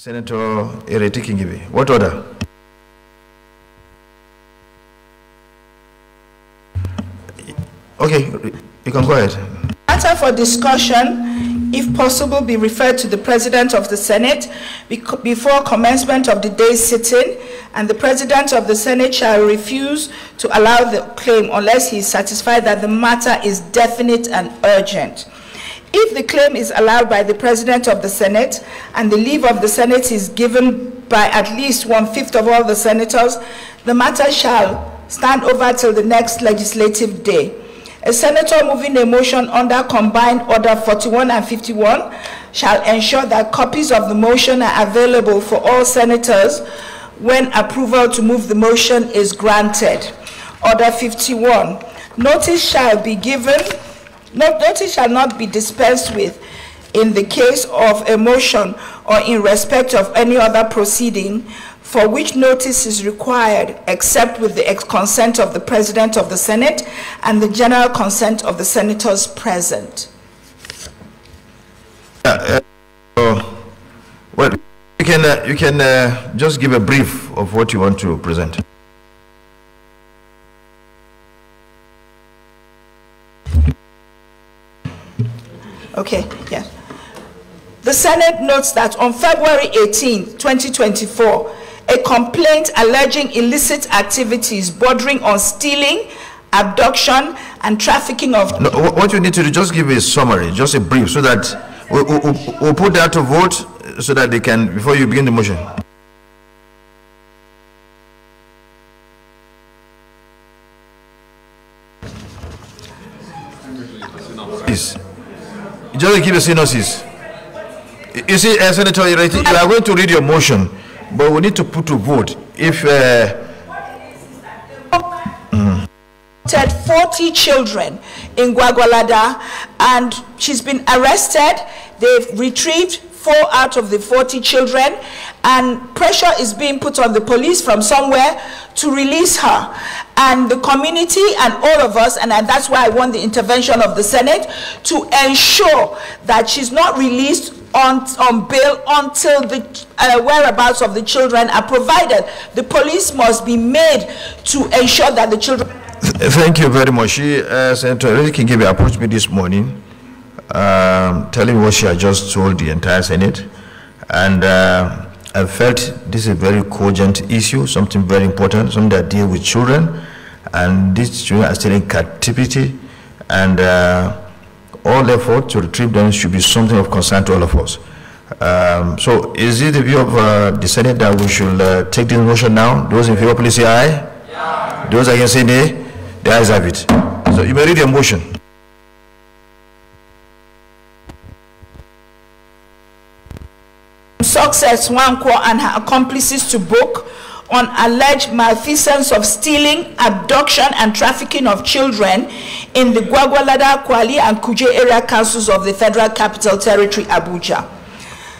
Senator Ireti Kingibe. What order? Okay, you can go ahead. Matter for discussion, if possible, be referred to the President of the Senate before commencement of the day's sitting, and the President of the Senate shall refuse to allow the claim unless he is satisfied that the matter is definite and urgent. If the claim is allowed by the President of the Senate and the leave of the Senate is given by at least one-fifth of all the senators, the matter shall stand over till the next legislative day. A senator moving a motion under combined order 41 and 51 shall ensure that copies of the motion are available for all senators when approval to move the motion is granted. Order 51. Notice shall be given, no, notice shall not be dispensed with in the case of a motion or in respect of any other proceeding for which notice is required except with the ex- consent of the President of the Senate and the general consent of the senators present. Uh, well, you can, uh, you can uh, just give a brief of what you want to present. Okay, yes. The Senate notes that on February 18, 2024, a complaint alleging illicit activities bordering on stealing, abduction, and trafficking of No, wh- what you need to do, just give a summary, just a brief, so that we, we, we- we'll put that to vote so that they can, before you begin the motion. Please, just give a synopsis. You- see, uh, Senator, you are going to read your motion, but we need to put to vote. If, uh, arrested 40 children in Gwagwalada and she's been arrested. They've retrieved four out of the 40 children and pressure is being put on the police from somewhere to release her. And the community and all of us, and that's why I want the intervention of the Senate to ensure that she's not released on, on bail until the uh, whereabouts of the children are provided. The police must be made to ensure that the children Thank you very much. She, uh, Senator Kingibe approached me this morning, um, telling me what she had just told the entire Senate. And uh, I felt this is a very cogent issue, something very important, something that deals with children. And these children are still in captivity. And uh, all effort to retrieve them should be something of concern to all of us. Um, so is it the view of uh, the Senate that we should uh, take this motion now? Those in favor, please say aye. Those against say nay. The ayes have it. So you may read the motion. Success one Nwankwo and her accomplices to book on alleged malfeasance of stealing, abduction, and trafficking of children in the Gwagwalada, Kwali, and Kuje area councils of the Federal Capital Territory, Abuja.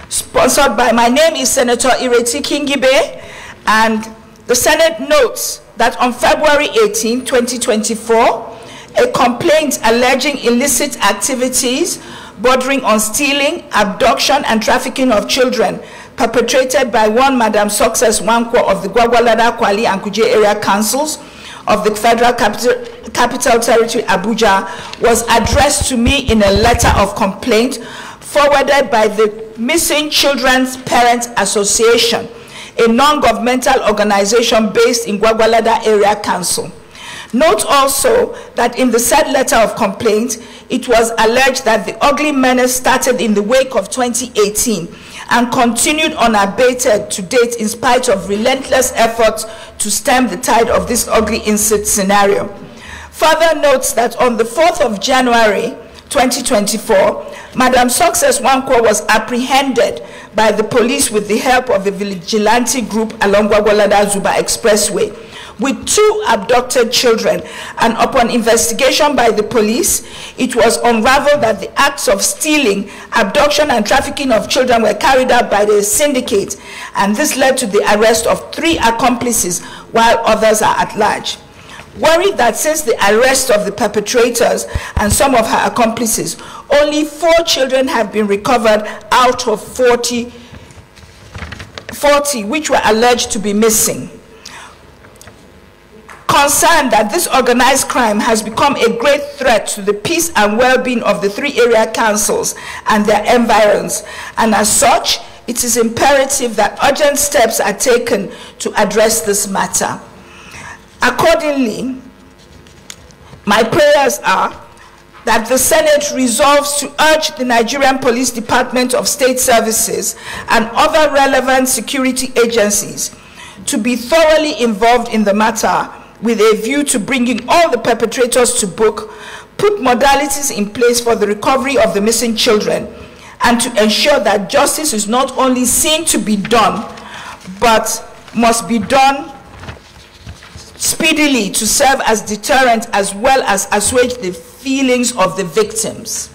Sponsored by my name is Senator Ireti Kingibe, and the Senate notes that on February 18, 2024, a complaint alleging illicit activities bordering on stealing, abduction, and trafficking of children perpetrated by one Madam Success Nwankwo of the Gwagwalada, Kwali, and Kuje area councils of the Federal Capital, Capital Territory, Abuja, was addressed to me in a letter of complaint forwarded by the Missing Children's Parents Association, a non-governmental organization based in Gwagwalada Area Council. Note also that in the said letter of complaint, it was alleged that the ugly menace started in the wake of 2018 and continued unabated to date in spite of relentless efforts to stem the tide of this ugly incest scenario. Further notes that on the 4th of January 2024, Madam Success Nwankwo was apprehended by the police with the help of a vigilante group along Gwagwalada Zuba Expressway with two abducted children. And upon investigation by the police it was unraveled that the acts of stealing abduction and trafficking of children were carried out by the syndicate. And this led to the arrest of three accomplices while others are at large. Worried that since the arrest of the perpetrators and some of her accomplices only four children have been recovered out of 40 40 which were alleged to be missing. Concerned that this organized crime has become a great threat to the peace and well-being of the three area councils and their environs, and as such, it is imperative that urgent steps are taken to address this matter. Accordingly, my prayers are that the Senate resolves to urge the Nigerian Police Department of State Services and other relevant security agencies to be thoroughly involved in the matter with a view to bringing all the perpetrators to book, put modalities in place for the recovery of the missing children, and to ensure that justice is not only seen to be done, but must be done speedily to serve as deterrent as well as assuage the feelings of the victims.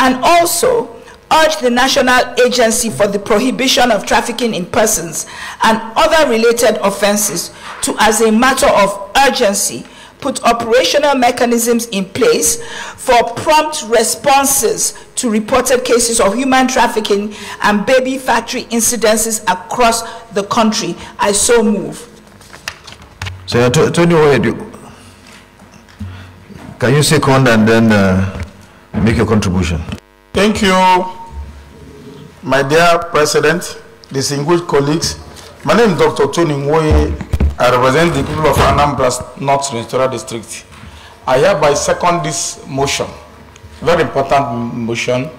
And also, urge the National Agency for the Prohibition of Trafficking in Persons and other related offenses to, as a matter of urgency, put operational mechanisms in place for prompt responses to reported cases of human trafficking and baby factory incidences across the country. I so move. Senator Tony Oyedu, can you second and then uh, make your contribution? Thank you, my dear President, distinguished colleagues. My name is Dr. Tony Nwoye. I represent the people of Anambra North Senatorial District. I hereby second this motion, very important motion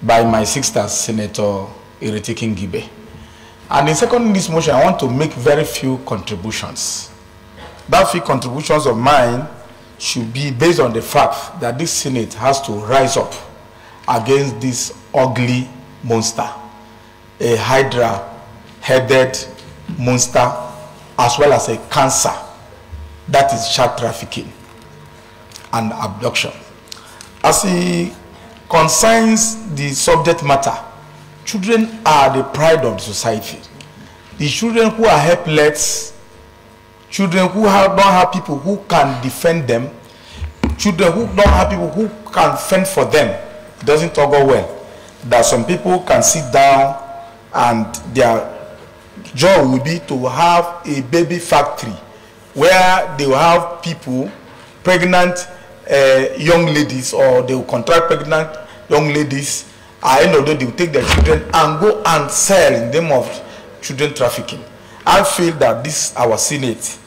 by my sister, Senator Ireti Kingibe. And in seconding this motion, I want to make very few contributions. That few contributions of mine should be based on the fact that this Senate has to rise up against this ugly monster, a hydra-headed monster, as well as a cancer, that is child trafficking and abduction. As it concerns the subject matter, children are the pride of the society. The children who are helpless, children who have, don't have people who can defend them, children who don't have people who can fend for them, doesn't talk well. That some people can sit down and their joy will be to have a baby factory where they will have people, pregnant uh, young ladies, or they will contract pregnant young ladies. At the end of the day, they will take their children and go and sell in name of children trafficking. I feel that this our Senate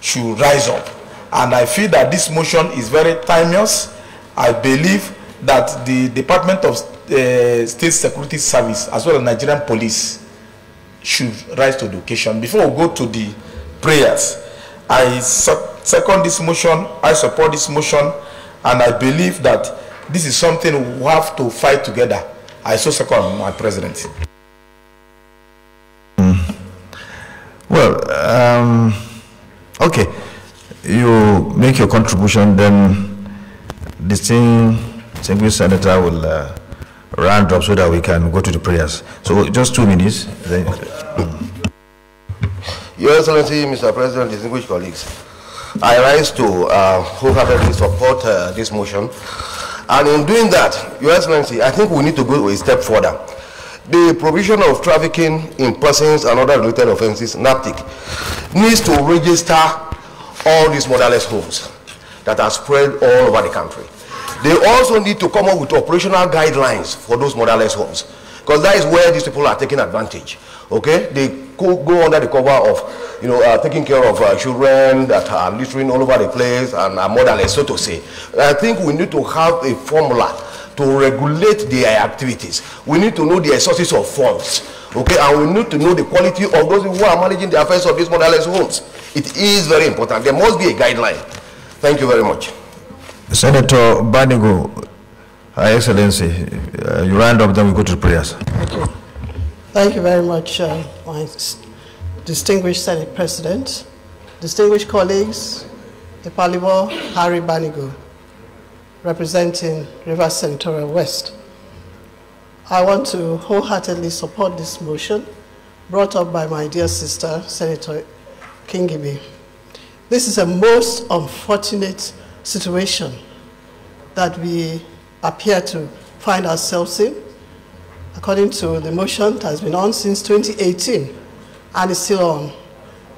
should rise up, and I feel that this motion is very timeless. I believe that the Department of uh, State Security Service, as well as Nigerian Police, should rise to the occasion. Before we go to the prayers, I second this motion, I support this motion, and I believe that this is something we have to fight together. I so second my president. Well, um, okay, you make your contribution, then the thing, distinguished senator will uh, round up so that we can go to the prayers. So just two minutes. Then, Your Excellency, Mr. President, distinguished colleagues, I rise to uh, wholeheartedly support uh, this motion. And in doing that, Your Excellency, I think we need to go a step further. The provision of trafficking in persons and other related offenses, NAPTIP, needs to register all these motherless homes that are spread all over the country. They also need to come up with operational guidelines for those motherless homes because that is where these people are taking advantage. Okay, they go, under the cover of, you know, uh, taking care of uh, children that are littering all over the place and are motherless, so to say. I think we need to have a formula to regulate their activities. We need to know the sources of funds. Okay, and we need to know the quality of those who are managing the affairs of these motherless homes. It is very important. There must be a guideline. Thank you very much. Senator Banigo, Her Excellency, uh, you round up, then we go to prayers. Thank you. Thank you very much, uh, my distinguished Senate President, distinguished colleagues, Ipalibo Harry Banigo, representing River Senatorial West. I want to wholeheartedly support this motion brought up by my dear sister, Senator Kingibe. This is a most unfortunate situation that we appear to find ourselves in. according to the motion, that has been on since 2018 and is still on.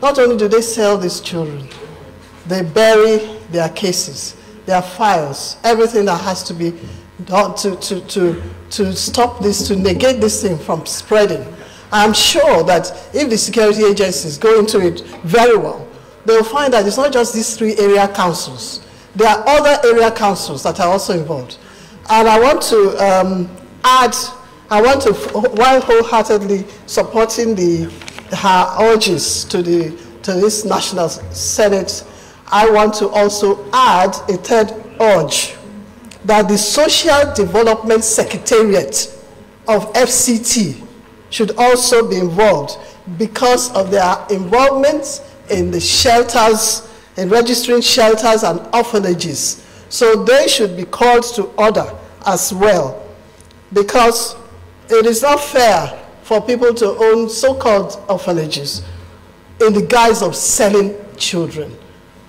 Not only do they sell these children, they bury their cases, their files, everything that has to be done to, to, to, to stop this, to negate this thing from spreading. I'm sure that if the security agencies go into it very well, they'll find that it's not just these three area councils. There are other area councils that are also involved. And I want to um, add, I want to, while wholeheartedly supporting the, her urges to, the, to this National Senate, I want to also add a third urge that the Social Development Secretariat of FCT should also be involved because of their involvement in the shelters, in registering shelters and orphanages. So they should be called to order as well because it is not fair for people to own so-called orphanages in the guise of selling children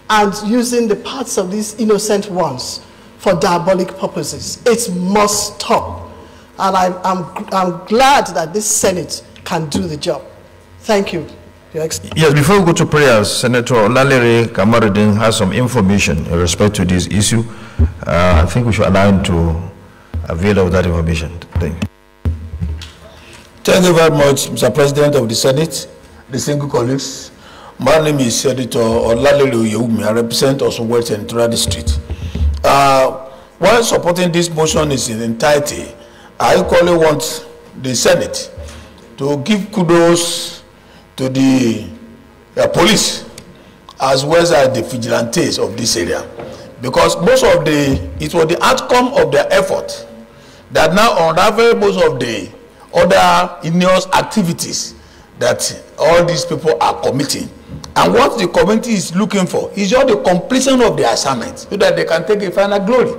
and using the parts of these innocent ones for diabolic purposes. It must stop. And I'm, I'm, I'm glad that this Senate can do the job. Thank you. Yes, before we go to prayers, Senator Lalere Kamaruddin has some information in respect to this issue. Uh, I think we should allow him to avail of that information. Thank you. Thank you very much, Mr. President of the Senate, distinguished colleagues. My name is Senator Olalere Oyewumi. I represent Osun West Central District. Uh, while supporting this motion is in entirety, I equally want the Senate to give kudos to the uh, police as well as the vigilantes of this area. Because most of the it was the outcome of their effort that now unravel most of the other heinous activities that all these people are committing. And what the community is looking for is just the completion of the assignment so that they can take a final glory.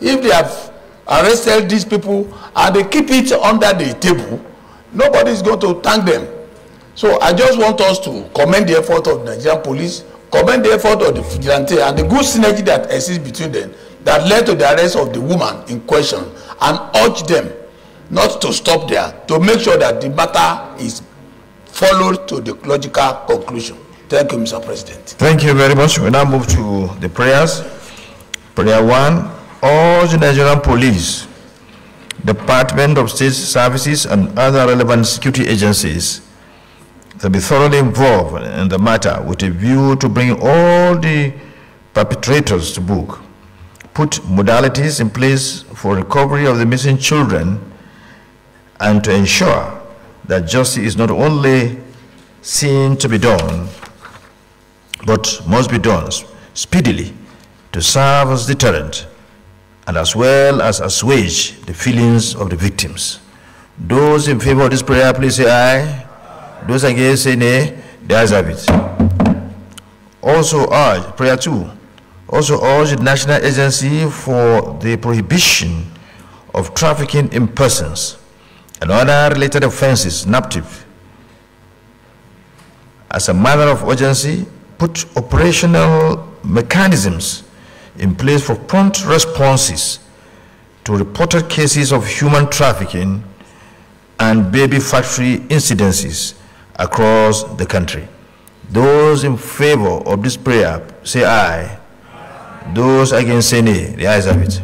If they have arrested these people and they keep it under the table nobody is going to thank them so i just want us to commend the effort of the nigerian police commend the effort of the vigilante and the good synergy that exists between them that led to the arrest of the woman in question and urge them not to stop there to make sure that the matter is followed to the logical conclusion. Thank you mr president. Thank you very much. We now move to the prayers. Prayer one all the nigerian police department of state services and other relevant security agencies to be thoroughly involved in the matter with a view to bring all the perpetrators to book, put modalities in place for recovery of the missing children, and to ensure that justice is not only seen to be done, but must be done speedily to serve as deterrent and as well as assuage the feelings of the victims. Those in favor of this prayer, please say aye. Those against say nay. The ayes it. Also urge, prayer two, also urge the National Agency for the Prohibition of Trafficking in Persons and other related offenses, NAPTIP, as a matter of urgency, put operational mechanisms in place for prompt responses to reported cases of human trafficking and baby factory incidences across the country. Those in favor of this prayer say aye. Those against say nay. The ayes have it.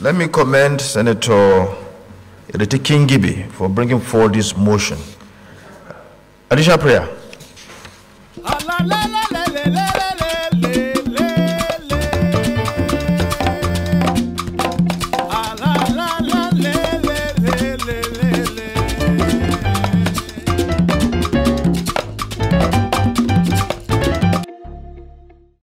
Let me commend Senator Ireti Kingibe for bringing forward this motion. Additional prayer.